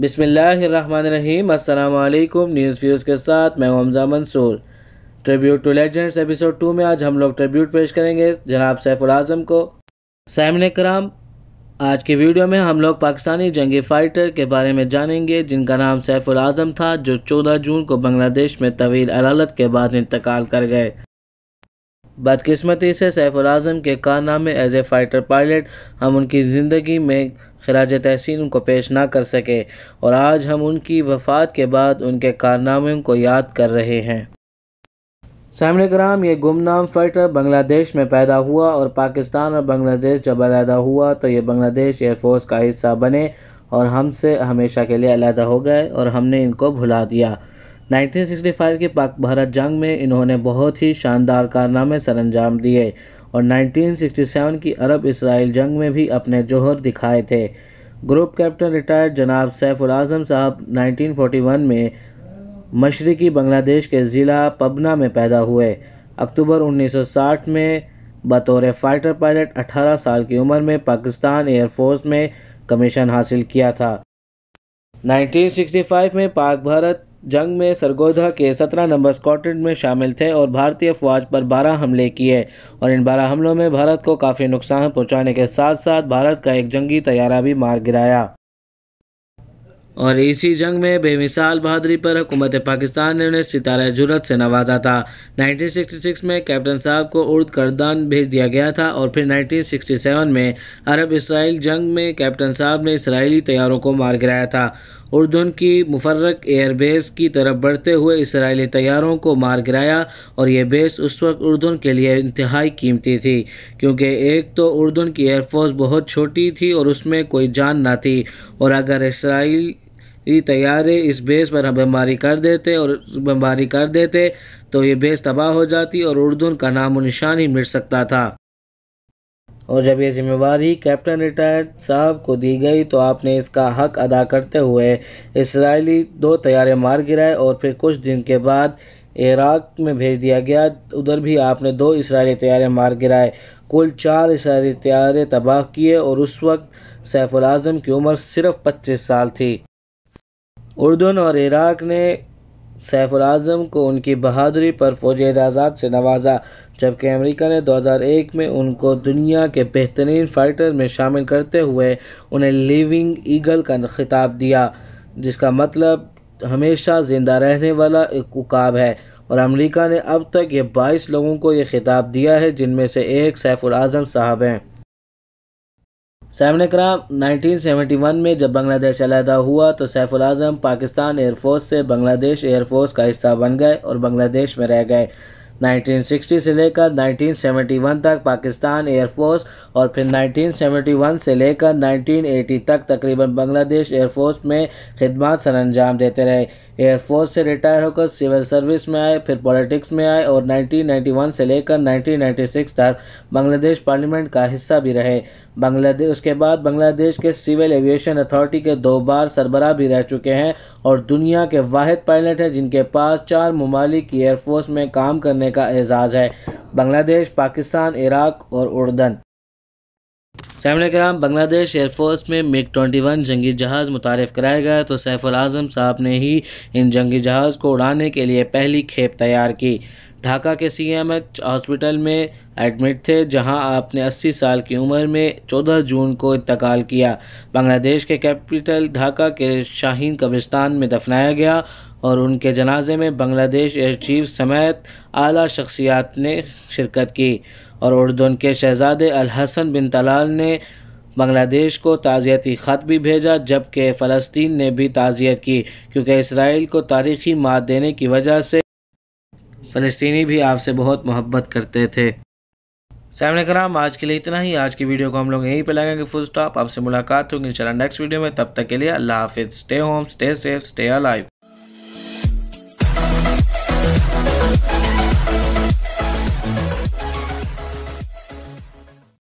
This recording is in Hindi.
बिसमीम अल्लाम न्यूज़ व्यूज़ के साथ, मैं Hamza Mansoor. Tribute to legends episode two में आज हम लोग ट्रिब्यूट पेश करेंगे जनाब सैफुल आज़म को। सामने कराम, आज की वीडियो में हम लोग पाकिस्तानी जंगी फाइटर के बारे में जानेंगे, जिनका नाम सैफुल आज़म था, जो 14 जून को बांग्लादेश में तवील अदालत के बाद इंतकाल कर गए। बदकिस्मती से सैफुल आज़म के कारनामे एज ए फाइटर पायलट हम उनकी ज़िंदगी में खराज तहसीन उनको पेश ना कर सके और आज हम उनकी वफ़ात के बाद उनके कारनामे को याद कर रहे हैं। सामने कराम, ये गुमनाम फाइटर बांग्लादेश में पैदा हुआ और पाकिस्तान और बांग्लादेश जब अलहदा हुआ तो ये बांग्लादेश एयरफोर्स का हिस्सा बने और हमसे हमेशा के लिए अलहदा हो गए और हमने इनको भुला दिया। 1965 की पाक भारत जंग में इन्होंने बहुत ही शानदार कारनामे सर अंजाम दिए और 1967 की अरब इसराइल जंग में भी अपने जोहर दिखाए थे। ग्रुप कैप्टन रिटायर्ड जनाब सैफुल आज़म साहब 1941 में मशरकी बांग्लादेश के ज़िला पबना में पैदा हुए। अक्टूबर 1960 में बतौर फाइटर पायलट 18 साल की उम्र में पाकिस्तान एयरफोर्स में कमीशन हासिल किया था। 1965 में पाक भारत जंग में सरगोधा के 17 नंबर स्क्वाड्रन में शामिल थे और भारतीय फौज पर 12 हमले किए और इन 12 हमलों में भारत को काफ़ी नुकसान पहुँचाने के साथ साथ भारत का एक जंगी तैयारा भी मार गिराया। और इसी जंग में बेमिसाल बहादुरी पर हुकूमत पाकिस्तान ने उन्हें सितारा जुरत से नवाजा था। 1966 में कैप्टन साहब को उर्द करदान भेज दिया गया था और फिर 1967 में अरब इसराइल जंग में कैप्टन साहब ने इसराइली तैयारों को मार गिराया था। उर्दन की मुफर्रक एयरबेस की तरफ़ बढ़ते हुए इसराइली तैयारों को मार गिराया और यह बेस उस वक्त उर्दन के लिए इंतहाई कीमती थी, क्योंकि एक तो उर्दन की एयरफोर्स बहुत छोटी थी और उसमें कोई जान ना थी और अगर इसराइल तैयारे इस बेस पर बमबारी कर देते और बमबारी कर देते तो ये बेस तबाह हो जाती और उर्दून का नाम निशान ही मिट सकता था। और जब ये जिम्मेवारी कैप्टन रिटायर्ड साहब को दी गई तो आपने इसका हक अदा करते हुए इसराइली दो तैयारे मार गिराए और फिर कुछ दिन के बाद इराक में भेज दिया गया। उधर भी आपने दो इसराइली तैयारे मार गिराए कुल चार इसराइली तैयारे तबाह किए और उस वक्त सैफुल आज़म की उम्र सिर्फ़ 25 साल थी। उर्दून और इराक ने सैफुल आज़म को उनकी बहादुरी पर फौज एजाज़ात से नवाजा, जबकि अमेरिका ने 2001 में उनको दुनिया के बेहतरीन फाइटर में शामिल करते हुए उन्हें लिविंग ईगल का खिताब दिया, जिसका मतलब हमेशा ज़िंदा रहने वाला एक उकाब है। और अमेरिका ने अब तक ये 22 लोगों को ये खिताब दिया है, जिनमें से एक सैफुल आज़म साहब हैं। सामने कराम 1971 में जब बांग्लादेश अलहदा हुआ तो सैफुल आज़म पाकिस्तान एयरफोर्स से बांग्लादेश एयरफोर्स का हिस्सा बन गए और बांग्लादेश में रह गए। 1960 से लेकर 1971 तक पाकिस्तान एयरफोर्स और फिर 1971 से लेकर 1980 तक तकरीबन बांग्लादेश एयरफोर्स में खिदमत सर अंजाम देते रहे। एयरफोर्स से रिटायर होकर सिविल सर्विस में आए, फिर पॉलिटिक्स में आए और 1991 से लेकर 1996 तक बांग्लादेश पार्लियामेंट का हिस्सा भी रहे। बांग्लादेश, उसके बाद बांग्लादेश के सिविल एविएशन अथॉरिटी के दो बार सरबराह भी रह चुके हैं और दुनिया के वाद पायलट हैं जिनके पास चार ममालिक एयरफोर्स में काम करने का एजाज़ है। बांग्लादेश, पाकिस्तान, इराक और उर्दन सामने कराम बांग्लादेश एयरफोर्स में मिग 21 जंगी जहाज़ मुतारफ़ कराया गया तो सैफुल आज़म साहब ने ही इन जंगी जहाज़ को उड़ाने के लिए पहली खेप तैयार की। ढाका के सी एम एच हॉस्पिटल में एडमिट थे, जहाँ आपने 80 साल की उम्र में 14 जून को इंतकाल किया। बांग्लादेश के कैपिटल ढाका के शाहीन कब्रिस्तान में दफनाया गया और उनके जनाजे में बांग्लादेश एयर चीफ समेत आला शख्सियात ने शिरकत की और उर्दून के शहजादे अल हसन बिन तलाल ने बांग्लादेश को ताज़ियती ख़त भी भेजा, जबकि फ़लस्तीन ने भी ताज़ियत की, क्योंकि इसराइल को तारीखी मात देने की वजह से फ़लस्तनी भी आपसे बहुत मोहब्बत करते थे। सामने कराम आज के लिए इतना ही। आज की वीडियो को हम लोग यहीं पे लगाएँगे फुल स्टॉप आपसे मुलाकात होगी इंशाल्लाह नेक्स्ट वीडियो में। तब तक के लिए अल्लाह हाफिज़। Stay home stay safe stay alive